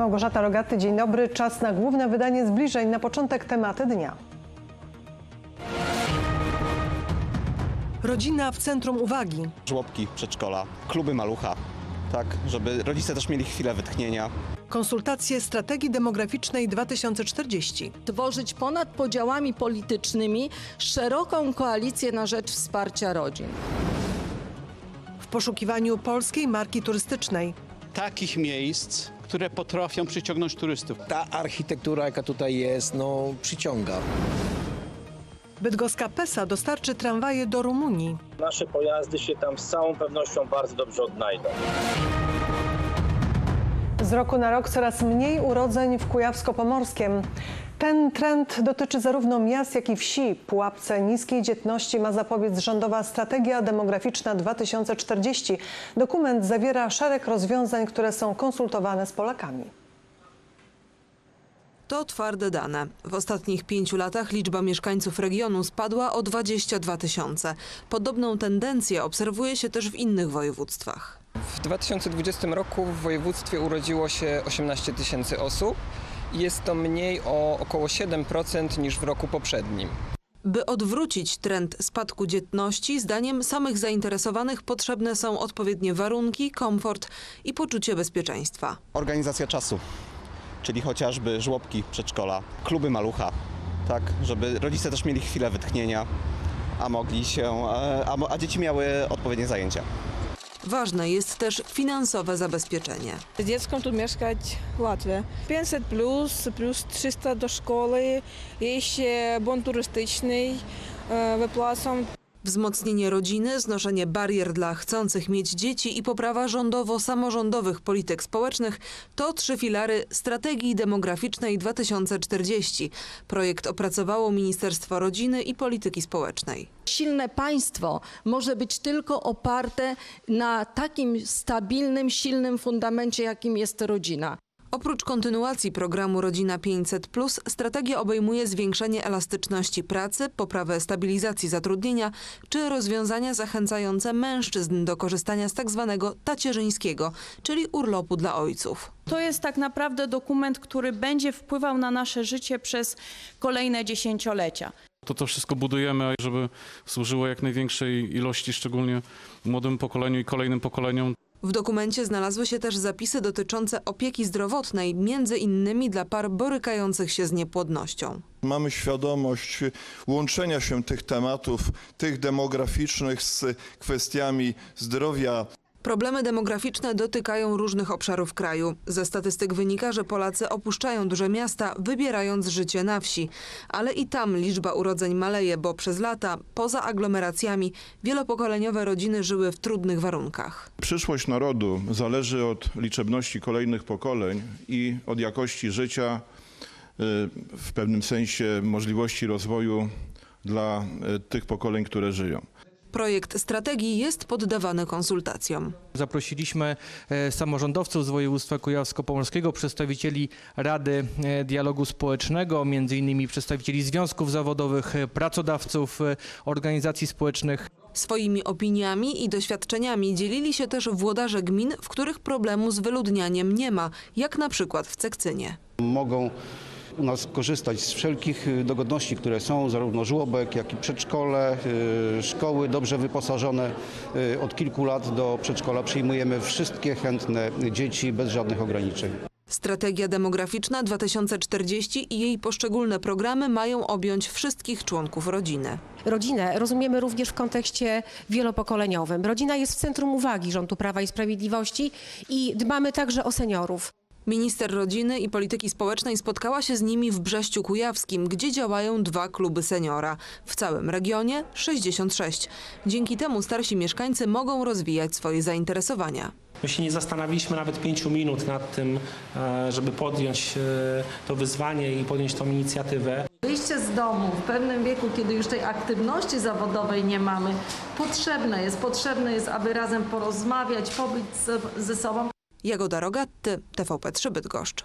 Małgorzata Rogaty, dzień dobry. Czas na główne wydanie zbliżeń. Na początek tematy dnia. Rodzina w centrum uwagi. żłobki, przedszkola, kluby malucha, tak, żeby rodzice też mieli chwilę wytchnienia. Konsultacje strategii demograficznej 2040. tworzyć ponad podziałami politycznymi szeroką koalicję na rzecz wsparcia rodzin. W poszukiwaniu polskiej marki turystycznej. takich miejsc, które potrafią przyciągnąć turystów. ta architektura, jaka tutaj jest, no przyciąga. Bydgoska PESA dostarczy tramwaje do Rumunii. Nasze pojazdy się tam z całą pewnością bardzo dobrze odnajdą. Z roku na rok coraz mniej urodzeń w Kujawsko-Pomorskiem. Ten trend dotyczy zarówno miast, jak i wsi. Pułapce niskiej dzietności ma zapobiec rządowa strategia demograficzna 2040. Dokument zawiera szereg rozwiązań, które są konsultowane z Polakami. To twarde dane. W ostatnich pięciu latach liczba mieszkańców regionu spadła o 22 tysiące. Podobną tendencję obserwuje się też w innych województwach. W 2020 roku w województwie urodziło się 18 tysięcy osób. Jest to mniej o około 7% niż w roku poprzednim. By odwrócić trend spadku dzietności, zdaniem samych zainteresowanych potrzebne są odpowiednie warunki, komfort i poczucie bezpieczeństwa. Organizacja czasu, czyli chociażby żłobki, przedszkola, kluby malucha, tak, żeby rodzice też mieli chwilę wytchnienia, a mogli się, e, a, a dzieci miały odpowiednie zajęcia. Ważne jest też finansowe zabezpieczenie. Z dzieckiem tu mieszkać łatwiej. 500 plus, plus 300 do szkoły, jeszcze bon turystyczny e, wypłacą. Wzmocnienie rodziny, znoszenie barier dla chcących mieć dzieci i poprawa rządowo-samorządowych polityk społecznych to trzy filary strategii demograficznej 2040. Projekt opracowało Ministerstwo Rodziny i Polityki Społecznej. Silne państwo może być tylko oparte na takim stabilnym, silnym fundamencie, jakim jest rodzina. Oprócz kontynuacji programu Rodzina 500, strategia obejmuje zwiększenie elastyczności pracy, poprawę stabilizacji zatrudnienia czy rozwiązania zachęcające mężczyzn do korzystania z tzw. tacierzyńskiego, czyli urlopu dla ojców. To jest tak naprawdę dokument, który będzie wpływał na nasze życie przez kolejne dziesięciolecia. To to wszystko budujemy, żeby służyło jak największej ilości, szczególnie młodym pokoleniu i kolejnym pokoleniom. W dokumencie znalazły się też zapisy dotyczące opieki zdrowotnej, między innymi dla par borykających się z niepłodnością. Mamy świadomość łączenia się tych tematów, tych demograficznych z kwestiami zdrowia. Problemy demograficzne dotykają różnych obszarów kraju. Ze statystyk wynika, że Polacy opuszczają duże miasta, wybierając życie na wsi. Ale i tam liczba urodzeń maleje, bo przez lata, poza aglomeracjami, wielopokoleniowe rodziny żyły w trudnych warunkach. Przyszłość narodu zależy od liczebności kolejnych pokoleń i od jakości życia, y, w pewnym sensie możliwości rozwoju dla y, tych pokoleń, które żyją. Projekt strategii jest poddawany konsultacjom. Zaprosiliśmy e, samorządowców z województwa kujawsko-pomorskiego, przedstawicieli Rady e, Dialogu Społecznego, między innymi przedstawicieli związków zawodowych, e, pracodawców, organizacji społecznych. Swoimi opiniami i doświadczeniami dzielili się też włodarze gmin, w których problemu z wyludnianiem nie ma, jak na przykład w Cekcynie. Mogą u nas korzystać z wszelkich y, dogodności, które są, zarówno żłobek, jak i przedszkole, y, szkoły dobrze wyposażone. Y, Od kilku lat do przedszkola przyjmujemy wszystkie chętne dzieci bez żadnych ograniczeń. Strategia demograficzna 2040 i jej poszczególne programy mają objąć wszystkich członków rodziny. Rodzinę rozumiemy również w kontekście wielopokoleniowym. Rodzina jest w centrum uwagi rządu Prawa i Sprawiedliwości i dbamy także o seniorów. Minister Rodziny i Polityki Społecznej spotkała się z nimi w Brześciu Kujawskim, gdzie działają dwa kluby seniora. W całym regionie 66. Dzięki temu starsi mieszkańcy mogą rozwijać swoje zainteresowania. My się nie zastanowiliśmy nawet pięciu minut nad tym, e, żeby podjąć e, to wyzwanie i podjąć tą inicjatywę. Wyjście z domu w pewnym wieku, kiedy już tej aktywności zawodowej nie mamy, potrzebne jest, potrzebne jest, aby razem porozmawiać, pobyć ze sobą. Jagoda Rogatty, TVP3 Bydgoszcz.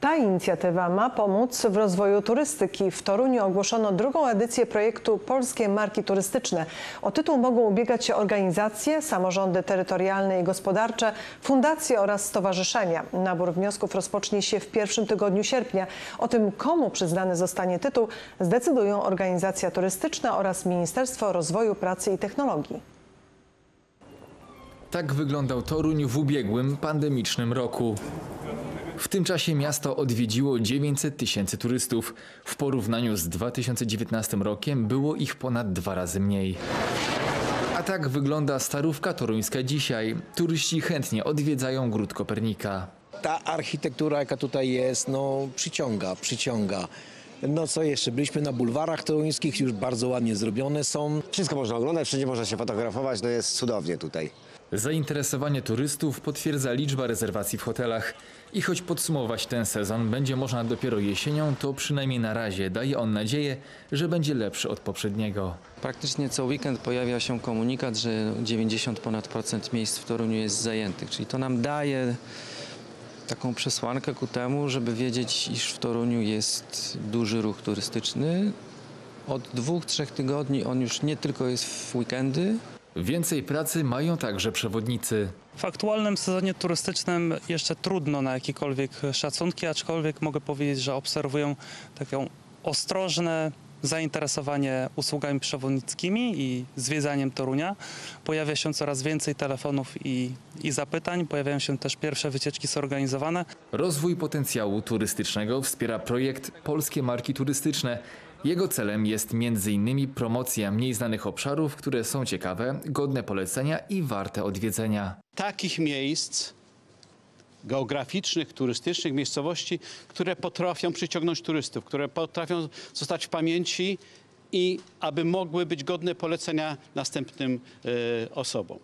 Ta inicjatywa ma pomóc w rozwoju turystyki. W Toruniu ogłoszono drugą edycję projektu Polskie Marki Turystyczne. O tytuł mogą ubiegać się organizacje, samorządy terytorialne i gospodarcze, fundacje oraz stowarzyszenia. Nabór wniosków rozpocznie się w pierwszym tygodniu sierpnia. O tym, komu przyznany zostanie tytuł, zdecydują organizacja turystyczna oraz Ministerstwo Rozwoju Pracy i Technologii. Tak wyglądał Toruń w ubiegłym pandemicznym roku. W tym czasie miasto odwiedziło 900 tysięcy turystów. W porównaniu z 2019 rokiem było ich ponad dwa razy mniej. A tak wygląda starówka toruńska dzisiaj. Turyści chętnie odwiedzają Gród Kopernika. Ta architektura, jaka tutaj jest, no przyciąga, przyciąga. No co jeszcze? Byliśmy na bulwarach toruńskich, już bardzo ładnie zrobione są. Wszystko można oglądać, wszędzie można się fotografować, no jest cudownie tutaj. Zainteresowanie turystów potwierdza liczba rezerwacji w hotelach. I choć podsumować ten sezon będzie można dopiero jesienią, to przynajmniej na razie daje on nadzieję, że będzie lepszy od poprzedniego. Praktycznie co weekend pojawia się komunikat, że 90 ponad procent miejsc w Toruniu jest zajętych, czyli to nam daje taką przesłankę ku temu, żeby wiedzieć, iż w Toruniu jest duży ruch turystyczny. Od dwóch, trzech tygodni on już nie tylko jest w weekendy, Więcej pracy mają także przewodnicy. W aktualnym sezonie turystycznym jeszcze trudno na jakiekolwiek szacunki, aczkolwiek mogę powiedzieć, że obserwuję takie ostrożne zainteresowanie usługami przewodnickimi i zwiedzaniem Torunia. Pojawia się coraz więcej telefonów i, i zapytań, pojawiają się też pierwsze wycieczki zorganizowane. Rozwój potencjału turystycznego wspiera projekt Polskie Marki Turystyczne. Jego celem jest m.in. promocja mniej znanych obszarów, które są ciekawe, godne polecenia i warte odwiedzenia. Takich miejsc geograficznych, turystycznych, miejscowości, które potrafią przyciągnąć turystów, które potrafią zostać w pamięci i aby mogły być godne polecenia następnym y, osobom.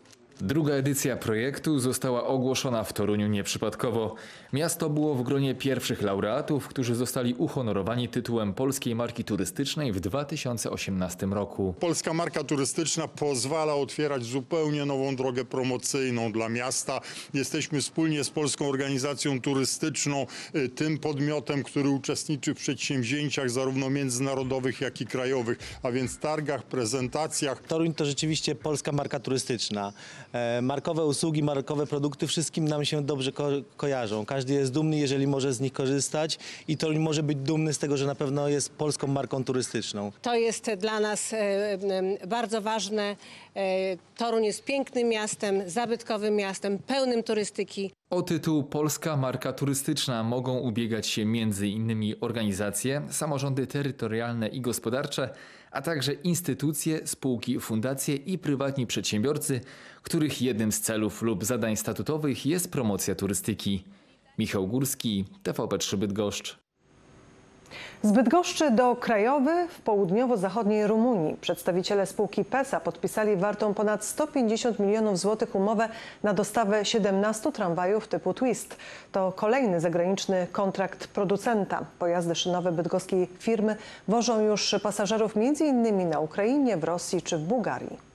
Druga edycja projektu została ogłoszona w Toruniu nieprzypadkowo. Miasto było w gronie pierwszych laureatów, którzy zostali uhonorowani tytułem Polskiej Marki Turystycznej w 2018 roku. Polska marka turystyczna pozwala otwierać zupełnie nową drogę promocyjną dla miasta. Jesteśmy wspólnie z Polską Organizacją Turystyczną y, tym podmiotem, który uczestniczy w przedsięwzięciach zarówno międzynarodowych, jak i krajowych, a więc targach, prezentacjach. Toruń to rzeczywiście polska marka turystyczna. E, Markowe usługi, markowe produkty wszystkim nam się dobrze ko kojarzą. Każdy jest dumny, jeżeli może z nich korzystać i Toruń może być dumny z tego, że na pewno jest polską marką turystyczną. To jest dla nas e, bardzo ważne. E, Toruń jest pięknym miastem, zabytkowym miastem, pełnym turystyki. O tytuł Polska Marka Turystyczna mogą ubiegać się m.in. organizacje, samorządy terytorialne i gospodarcze, a także instytucje, spółki, fundacje i prywatni przedsiębiorcy, których jednym z celów lub zadań statutowych jest promocja turystyki. Michał Górski, TVP3 Bydgoszcz. Z Bydgoszczy do Krajowy w południowo-zachodniej Rumunii przedstawiciele spółki PESA podpisali wartą ponad 150 milionów złotych umowę na dostawę 17 tramwajów typu Twist. To kolejny zagraniczny kontrakt producenta. Pojazdy szynowe bydgoskiej firmy wożą już pasażerów m.in. na Ukrainie, w Rosji czy w Bułgarii.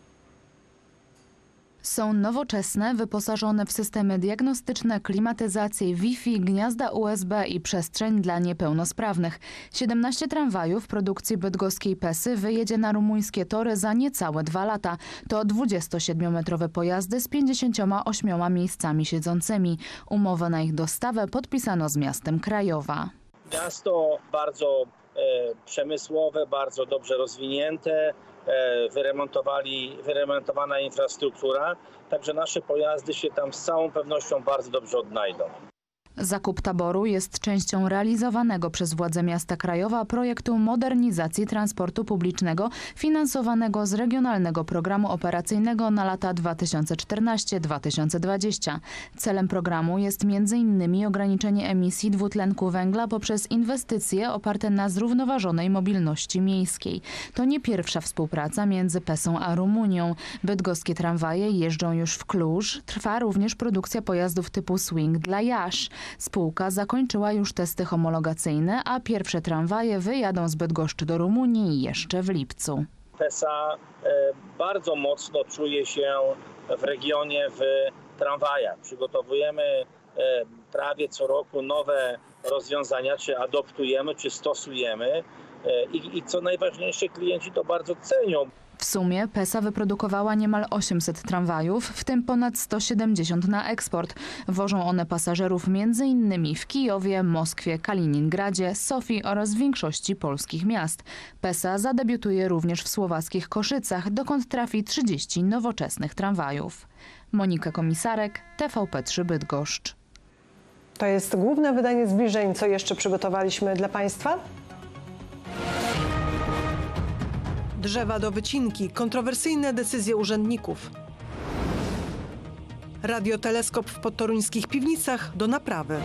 Są nowoczesne, wyposażone w systemy diagnostyczne, klimatyzację, Wi-Fi, gniazda USB i przestrzeń dla niepełnosprawnych. 17 tramwajów produkcji bydgoskiej Pesy wyjedzie na rumuńskie tory za niecałe dwa lata. To 27-metrowe pojazdy z 58 miejscami siedzącymi. Umowę na ich dostawę podpisano z miastem Krajowa. Miasto bardzo e, przemysłowe, bardzo dobrze rozwinięte, wyremontowali, wyremontowana infrastruktura, także nasze pojazdy się tam z całą pewnością bardzo dobrze odnajdą. Zakup taboru jest częścią realizowanego przez władze miasta Krajowa projektu modernizacji transportu publicznego finansowanego z Regionalnego Programu Operacyjnego na lata 2014-2020. Celem programu jest m.in. ograniczenie emisji dwutlenku węgla poprzez inwestycje oparte na zrównoważonej mobilności miejskiej. To nie pierwsza współpraca między Pesą a Rumunią. Bydgoskie tramwaje jeżdżą już w Kluż. Trwa również produkcja pojazdów typu Swing dla Jasz. Spółka zakończyła już testy homologacyjne, a pierwsze tramwaje wyjadą z Bydgoszczy do Rumunii jeszcze w lipcu. PESA e, bardzo mocno czuje się w regionie w tramwajach. Przygotowujemy e, prawie co roku nowe rozwiązania, czy adoptujemy, czy stosujemy. E, I, I co najważniejsze, klienci to bardzo cenią. W sumie PESA wyprodukowała niemal 800 tramwajów, w tym ponad 170 na eksport. Wożą one pasażerów m.in. w Kijowie, Moskwie, Kaliningradzie, Sofii oraz większości polskich miast. PESA zadebiutuje również w słowackich Koszycach, dokąd trafi 30 nowoczesnych tramwajów. Monika Komisarek, TVP3 Bydgoszcz. To jest główne wydanie zbliżeń. Co jeszcze przygotowaliśmy dla Państwa? Drzewa do wycinki, kontrowersyjne decyzje urzędników. Radioteleskop w podtoruńskich piwnicach do naprawy.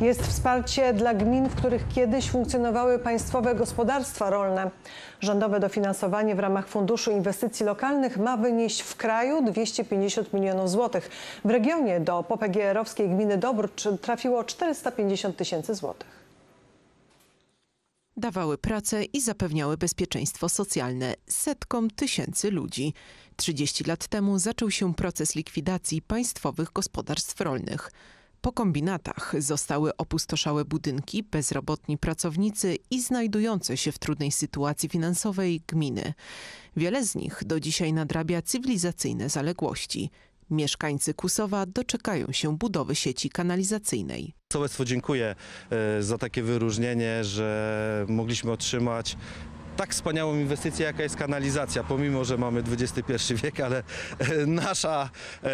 Jest wsparcie dla gmin, w których kiedyś funkcjonowały państwowe gospodarstwa rolne. Rządowe dofinansowanie w ramach Funduszu Inwestycji Lokalnych ma wynieść w kraju 250 milionów złotych. W regionie do PPGR-owskiej gminy Dobrcz trafiło 450 tysięcy złotych. dawały pracę i zapewniały bezpieczeństwo socjalne setkom tysięcy ludzi. 30 lat temu zaczął się proces likwidacji państwowych gospodarstw rolnych. Po kombinatach zostały opustoszałe budynki, bezrobotni pracownicy i znajdujące się w trudnej sytuacji finansowej gminy. Wiele z nich do dzisiaj nadrabia cywilizacyjne zaległości. Mieszkańcy Kusowa doczekają się budowy sieci kanalizacyjnej. Sołectwo dziękuję e, za takie wyróżnienie, że mogliśmy otrzymać tak wspaniałą inwestycję, jaka jest kanalizacja, pomimo, że mamy XXI wiek, ale e, nasza, e,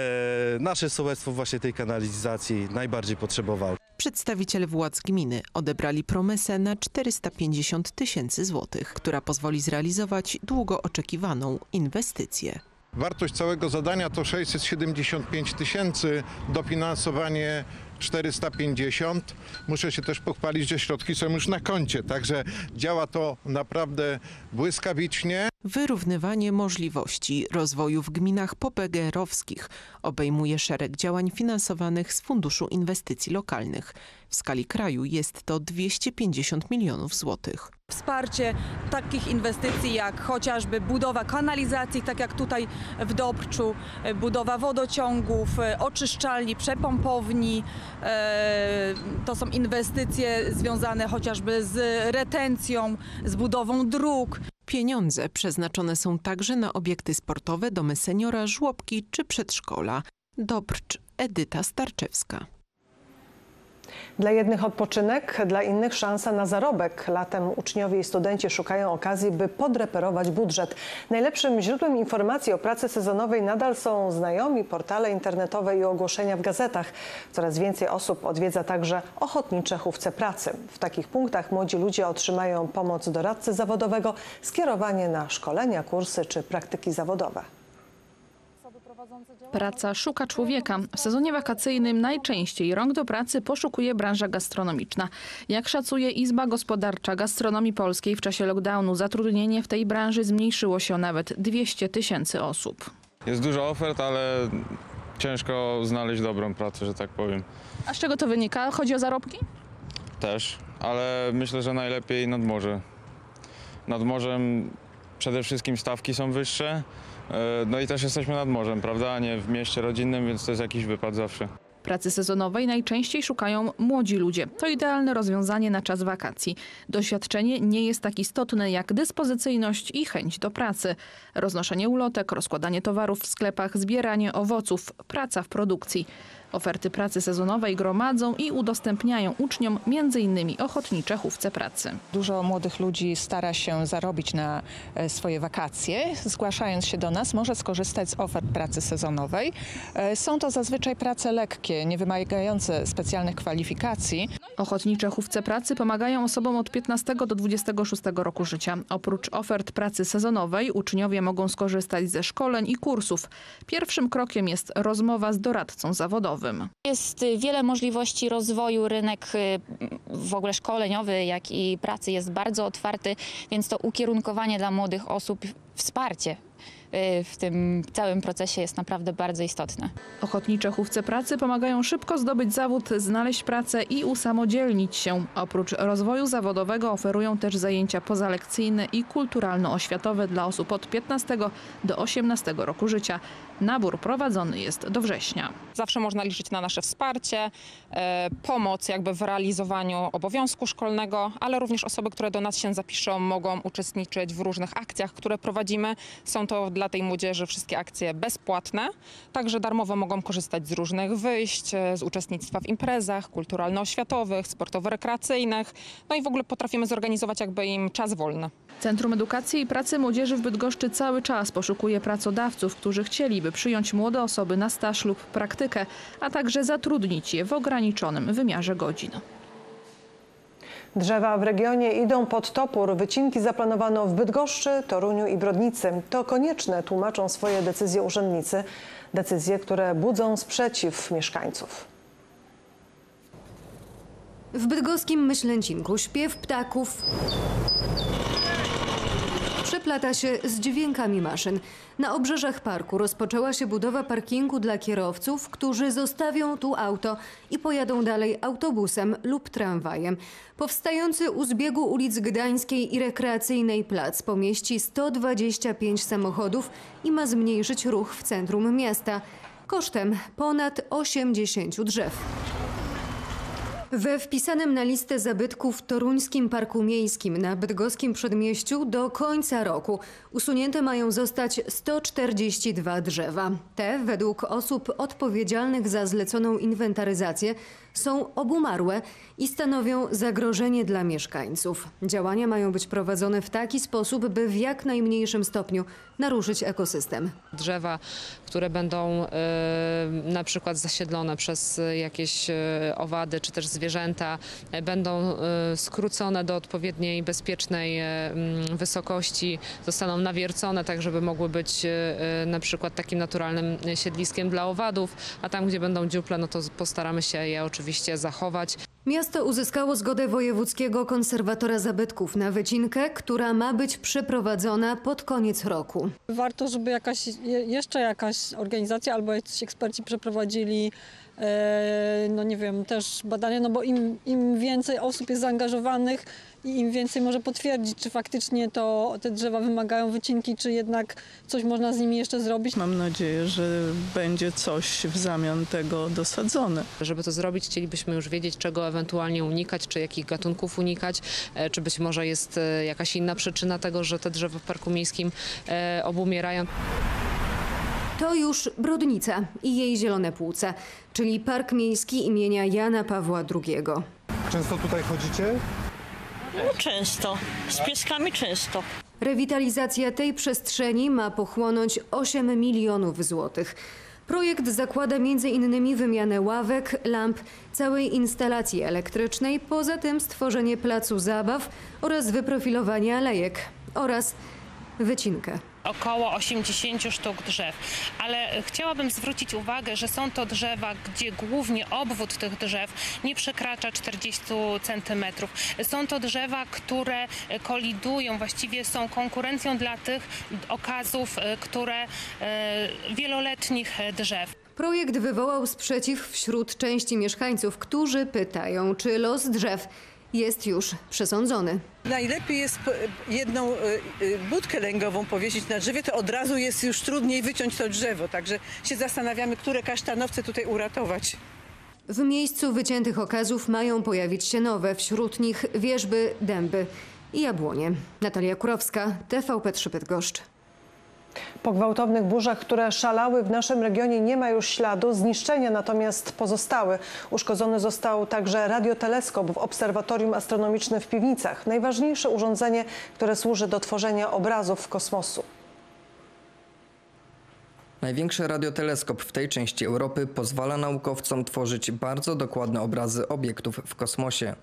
nasze sołectwo właśnie tej kanalizacji najbardziej potrzebowało. Przedstawiciele władz gminy odebrali promesę na 450 tysięcy złotych, która pozwoli zrealizować długo oczekiwaną inwestycję. Wartość całego zadania to 675 tysięcy, dofinansowanie 450. Muszę się też pochwalić, że środki są już na koncie, także działa to naprawdę błyskawicznie. Wyrównywanie możliwości rozwoju w gminach popegierowskich obejmuje szereg działań finansowanych z Funduszu Inwestycji Lokalnych. W skali kraju jest to 250 milionów złotych. Wsparcie takich inwestycji jak chociażby budowa kanalizacji, tak jak tutaj w Dobrczu, e, budowa wodociągów, e, oczyszczalni, przepompowni. E, To są inwestycje związane chociażby z retencją, z budową dróg. Pieniądze przeznaczone są także na obiekty sportowe, domy seniora, żłobki czy przedszkola. Dobrcz, Edyta Starczewska. Dla jednych odpoczynek, dla innych szansa na zarobek. Latem uczniowie i studenci szukają okazji, by podreperować budżet. Najlepszym źródłem informacji o pracy sezonowej nadal są znajomi, portale internetowe i ogłoszenia w gazetach. Coraz więcej osób odwiedza także ochotnicze chówce pracy. W takich punktach młodzi ludzie otrzymają pomoc doradcy zawodowego, skierowanie na szkolenia, kursy czy praktyki zawodowe. Praca szuka człowieka. W sezonie wakacyjnym najczęściej rąk do pracy poszukuje branża gastronomiczna. Jak szacuje Izba Gospodarcza Gastronomii Polskiej w czasie lockdownu, zatrudnienie w tej branży zmniejszyło się o nawet 200 tysięcy osób. Jest dużo ofert, ale ciężko znaleźć dobrą pracę, że tak powiem. A z czego to wynika? Chodzi o zarobki? Też, ale myślę, że najlepiej nad morze. Nad morzem przede wszystkim stawki są wyższe, no i też jesteśmy nad morzem, prawda, a nie w mieście rodzinnym, więc to jest jakiś wypad zawsze. Pracy sezonowej najczęściej szukają młodzi ludzie. To idealne rozwiązanie na czas wakacji. Doświadczenie nie jest tak istotne jak dyspozycyjność i chęć do pracy. Roznoszenie ulotek, rozkładanie towarów w sklepach, zbieranie owoców, praca w produkcji. Oferty pracy sezonowej gromadzą i udostępniają uczniom m.in. ochotnicze chówce pracy. Dużo młodych ludzi stara się zarobić na e, swoje wakacje. Zgłaszając się do nas, może skorzystać z ofert pracy sezonowej. E, Są to zazwyczaj prace lekkie, nie wymagające specjalnych kwalifikacji. Ochotnicze chówce pracy pomagają osobom od 15 do 26 roku życia. Oprócz ofert pracy sezonowej uczniowie mogą skorzystać ze szkoleń i kursów. Pierwszym krokiem jest rozmowa z doradcą zawodowym. Jest wiele możliwości rozwoju, rynek y, w ogóle szkoleniowy, jak i pracy jest bardzo otwarty, więc to ukierunkowanie dla młodych osób, wsparcie w tym całym procesie jest naprawdę bardzo istotne. Ochotnicze chówce pracy pomagają szybko zdobyć zawód, znaleźć pracę i usamodzielnić się. Oprócz rozwoju zawodowego oferują też zajęcia pozalekcyjne i kulturalno-oświatowe dla osób od 15 do 18 roku życia. Nabór prowadzony jest do września. Zawsze można liczyć na nasze wsparcie, e, pomoc jakby w realizowaniu obowiązku szkolnego, ale również osoby, które do nas się zapiszą, mogą uczestniczyć w różnych akcjach, które prowadzimy. Są to dla tej młodzieży wszystkie akcje bezpłatne, także darmowo mogą korzystać z różnych wyjść, e, z uczestnictwa w imprezach kulturalno-oświatowych, sportowo-rekreacyjnych, no i w ogóle potrafimy zorganizować jakby im czas wolny. Centrum Edukacji i Pracy Młodzieży w Bydgoszczy cały czas poszukuje pracodawców, którzy chcieliby przyjąć młode osoby na staż lub praktykę, a także zatrudnić je w ograniczonym wymiarze godzin. Drzewa w regionie idą pod topór. Wycinki zaplanowano w Bydgoszczy, Toruniu i Brodnicy. To konieczne, tłumaczą swoje decyzje urzędnicy. Decyzje, które budzą sprzeciw mieszkańców. W bydgoskim Myślęcinku śpiew ptaków przeplata się z dźwiękami maszyn. Na obrzeżach parku rozpoczęła się budowa parkingu dla kierowców, którzy zostawią tu auto i pojadą dalej autobusem lub tramwajem. Powstający u zbiegu ulic Gdańskiej i Rekreacyjnej plac pomieści 125 samochodów i ma zmniejszyć ruch w centrum miasta kosztem ponad 80 drzew. We wpisanym na listę zabytków Toruńskim Parku Miejskim na Bydgoskim Przedmieściu do końca roku usunięte mają zostać 142 drzewa. Te, według osób odpowiedzialnych za zleconą inwentaryzację, są obumarłe i stanowią zagrożenie dla mieszkańców. Działania mają być prowadzone w taki sposób, by w jak najmniejszym stopniu naruszyć ekosystem. drzewa, które będą e, na przykład zasiedlone przez e, jakieś e, owady czy też zwierzęta, będą skrócone do odpowiedniej bezpiecznej mm, wysokości, zostaną nawiercone tak, żeby mogły być na przykład takim naturalnym siedliskiem dla owadów, a tam, gdzie będą dziuple, no to postaramy się je oczywiście zachować. Miasto uzyskało zgodę wojewódzkiego konserwatora zabytków na wycinkę, która ma być przeprowadzona pod koniec roku. Warto, żeby jakaś, je- jeszcze jakaś organizacja albo jacyś eksperci przeprowadzili, no nie wiem, też badania, no bo im, im więcej osób jest zaangażowanych i im więcej może potwierdzić, czy faktycznie to te drzewa wymagają wycinki, czy jednak coś można z nimi jeszcze zrobić. Mam nadzieję, że będzie coś w zamian tego dosadzone. Żeby to zrobić, chcielibyśmy już wiedzieć, czego ewentualnie unikać, czy jakich gatunków unikać, e, czy być może jest e, jakaś inna przyczyna tego, że te drzewa w parku miejskim e, obumierają. To już Brodnica i jej zielone płuce, czyli Park Miejski imienia Jana Pawła II. Często tutaj chodzicie? No często. Z pieskami często. Rewitalizacja tej przestrzeni ma pochłonąć 8 milionów złotych. Projekt zakłada m.in. wymianę ławek, lamp, całej instalacji elektrycznej, poza tym stworzenie placu zabaw oraz wyprofilowanie alejek oraz wycinkę. Około 80 sztuk drzew. Ale chciałabym zwrócić uwagę, że są to drzewa, gdzie głównie obwód tych drzew nie przekracza 40 centymetrów. Są to drzewa, które kolidują, właściwie są konkurencją dla tych okazów, e, które e, wieloletnich drzew. Projekt wywołał sprzeciw wśród części mieszkańców, którzy pytają, czy los drzew jest już przesądzony. Najlepiej jest jedną y, y, budkę lęgową powiesić na drzewie, to od razu jest już trudniej wyciąć to drzewo. Także się zastanawiamy, które kasztanowce tutaj uratować. W miejscu wyciętych okazów mają pojawić się nowe, wśród nich wierzby, dęby i jabłonie. Natalia Kurowska, TVP3 Bydgoszcz. Po gwałtownych burzach, które szalały w naszym regionie nie ma już śladu, zniszczenia natomiast pozostały. Uszkodzony został także radioteleskop w Obserwatorium Astronomicznym w Piwnicach. Najważniejsze urządzenie, które służy do tworzenia obrazów kosmosu. Największy radioteleskop w tej części Europy pozwala naukowcom tworzyć bardzo dokładne obrazy obiektów w kosmosie.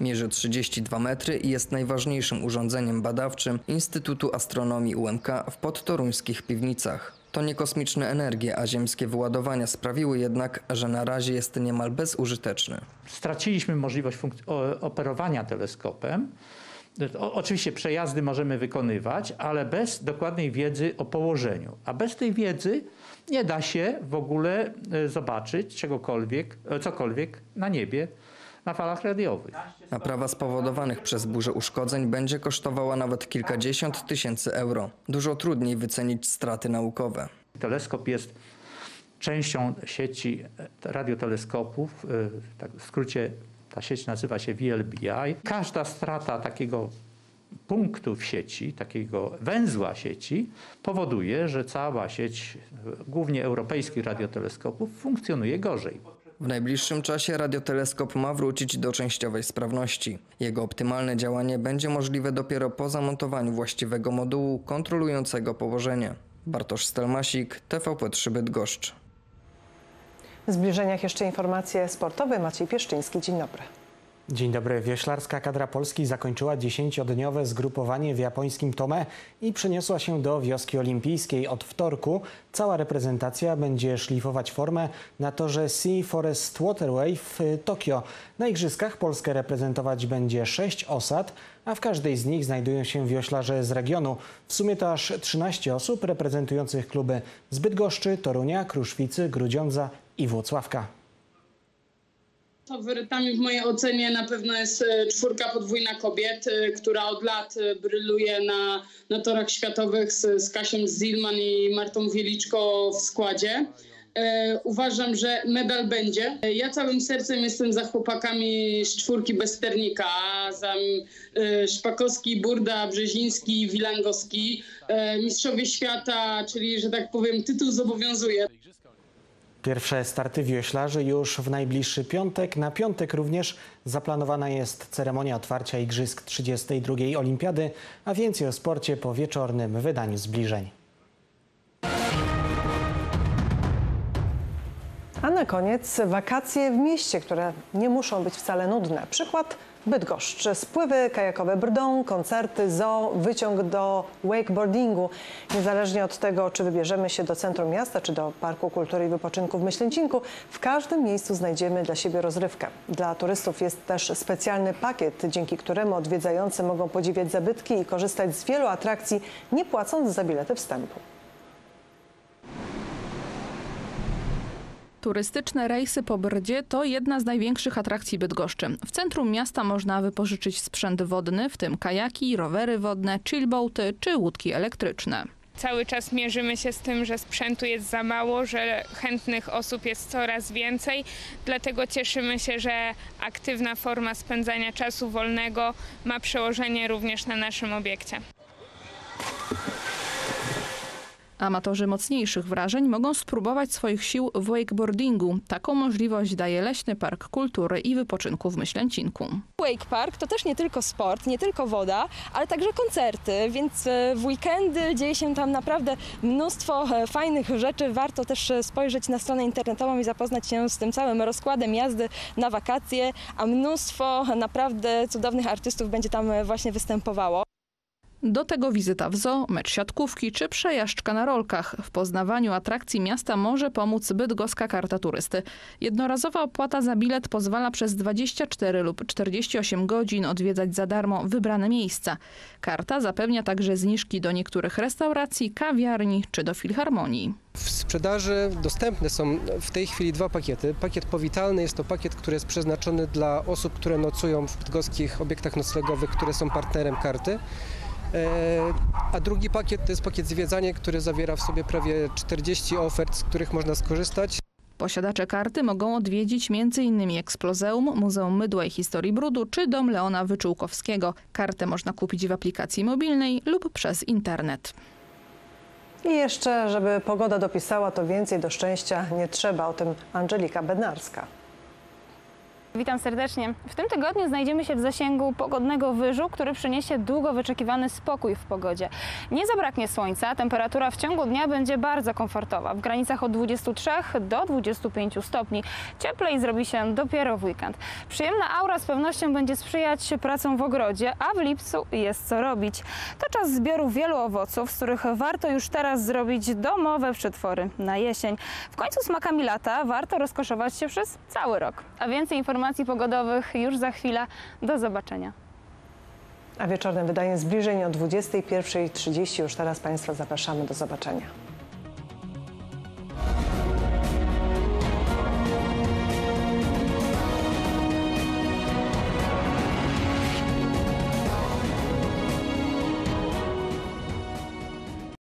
Mierzy 32 metry i jest najważniejszym urządzeniem badawczym Instytutu Astronomii UMK w podtoruńskich piwnicach. To nie kosmiczne energie, a ziemskie wyładowania sprawiły jednak, że na razie jest niemal bezużyteczny. straciliśmy możliwość operowania teleskopem, O, oczywiście przejazdy możemy wykonywać, ale bez dokładnej wiedzy o położeniu. A bez tej wiedzy nie da się w ogóle e, zobaczyć czegokolwiek, e, cokolwiek na niebie, na falach radiowych. Naprawa spowodowanych przez burzę uszkodzeń będzie kosztowała nawet kilkadziesiąt tysięcy euro. Dużo trudniej wycenić straty naukowe. Teleskop jest częścią sieci radioteleskopów, e, tak w skrócie ta sieć nazywa się VLBI. Każda strata takiego punktu w sieci, takiego węzła sieci, powoduje, że cała sieć, głównie europejskich radioteleskopów, funkcjonuje gorzej. W najbliższym czasie radioteleskop ma wrócić do częściowej sprawności. Jego optymalne działanie będzie możliwe dopiero po zamontowaniu właściwego modułu kontrolującego położenie. Bartosz Stelmasik, TVP3 Bydgoszcz. W zbliżeniach jeszcze informacje sportowe. Maciej Pieszczyński, dzień dobry. Dzień dobry. Wioślarska kadra Polski zakończyła dziesięciodniowe zgrupowanie w japońskim Tome i przeniosła się do wioski olimpijskiej. Od wtorku cała reprezentacja będzie szlifować formę na torze Sea Forest Waterway w Tokio. Na igrzyskach Polskę reprezentować będzie sześć osad, a w każdej z nich znajdują się wioślarze z regionu. W sumie to aż 13 osób reprezentujących kluby z Bydgoszczy, Torunia, Kruszwicy, Grudziądza i Włocławka. Faworytami w mojej ocenie na pewno jest e, czwórka podwójna kobiet, e, która od lat e, bryluje na, na torach światowych z, z Kasią Zilman i Martą Wieliczko w składzie. E, uważam, że medal będzie. Ja całym sercem jestem za chłopakami z czwórki Besternika, za e, Szpakowski, Burda, Brzeziński, Wilangowski. Mistrzowie świata, czyli, że tak powiem, tytuł zobowiązuje. Pierwsze starty wioślarzy już w najbliższy piątek. Na piątek również zaplanowana jest ceremonia otwarcia Igrzysk 32. Olimpiady, a więcej o sporcie po wieczornym wydaniu zbliżeń. A na koniec wakacje w mieście, które nie muszą być wcale nudne. Przykład Bydgoszcz. Spływy kajakowe brdą, koncerty, zoo, wyciąg do wakeboardingu. Niezależnie od tego, czy wybierzemy się do centrum miasta, czy do Parku Kultury i Wypoczynku w Myślęcinku, w każdym miejscu znajdziemy dla siebie rozrywkę. Dla turystów jest też specjalny pakiet, dzięki któremu odwiedzający mogą podziwiać zabytki i korzystać z wielu atrakcji, nie płacąc za bilety wstępu. Turystyczne rejsy po Brdzie to jedna z największych atrakcji Bydgoszczy. W centrum miasta można wypożyczyć sprzęt wodny, w tym kajaki, rowery wodne, chillboaty czy łódki elektryczne. Cały czas mierzymy się z tym, że sprzętu jest za mało, że chętnych osób jest coraz więcej. Dlatego cieszymy się, że aktywna forma spędzania czasu wolnego ma przełożenie również na naszym obiekcie. Amatorzy mocniejszych wrażeń mogą spróbować swoich sił w wakeboardingu. Taką możliwość daje Leśny Park Kultury i Wypoczynku w Myślęcinku. Wake Park to też nie tylko sport, nie tylko woda, ale także koncerty, więc e, w weekendy dzieje się tam naprawdę mnóstwo e, fajnych rzeczy. Warto też e, spojrzeć na stronę internetową i zapoznać się z tym całym rozkładem jazdy na wakacje, a mnóstwo naprawdę cudownych artystów będzie tam właśnie występowało. Do tego wizyta w zoo, mecz siatkówki czy przejażdżka na rolkach. W poznawaniu atrakcji miasta może pomóc bydgoska karta turysty. Jednorazowa opłata za bilet pozwala przez 24 lub 48 godzin odwiedzać za darmo wybrane miejsca. Karta zapewnia także zniżki do niektórych restauracji, kawiarni czy do filharmonii. W sprzedaży dostępne są w tej chwili dwa pakiety. Pakiet powitalny jest to pakiet, który jest przeznaczony dla osób, które nocują w bydgoskich obiektach noclegowych, które są partnerem karty. E, A drugi pakiet to jest pakiet zwiedzanie, który zawiera w sobie prawie 40 ofert, z których można skorzystać. Posiadacze karty mogą odwiedzić m.in. Eksplozeum, Muzeum Mydła i Historii Brudu czy Dom Leona Wyczółkowskiego. Kartę można kupić w aplikacji mobilnej lub przez internet. I jeszcze, żeby pogoda dopisała, to więcej do szczęścia nie trzeba. O tym Angelika Bednarska. Witam serdecznie. W tym tygodniu znajdziemy się w zasięgu pogodnego wyżu, który przyniesie długo wyczekiwany spokój w pogodzie. Nie zabraknie słońca, temperatura w ciągu dnia będzie bardzo komfortowa, w granicach od 23 do 25 stopni. Cieplej zrobi się dopiero w weekend. Przyjemna aura z pewnością będzie sprzyjać pracom w ogrodzie, a w lipcu jest co robić. To czas zbioru wielu owoców, z których warto już teraz zrobić domowe przetwory na jesień. W końcu smakami lata warto rozkoszować się przez cały rok. A więcej informacji pogodowych już za chwilę. Do zobaczenia. A wieczorne wydanie zbliżeń o 21.30. Już teraz Państwa zapraszamy do zobaczenia.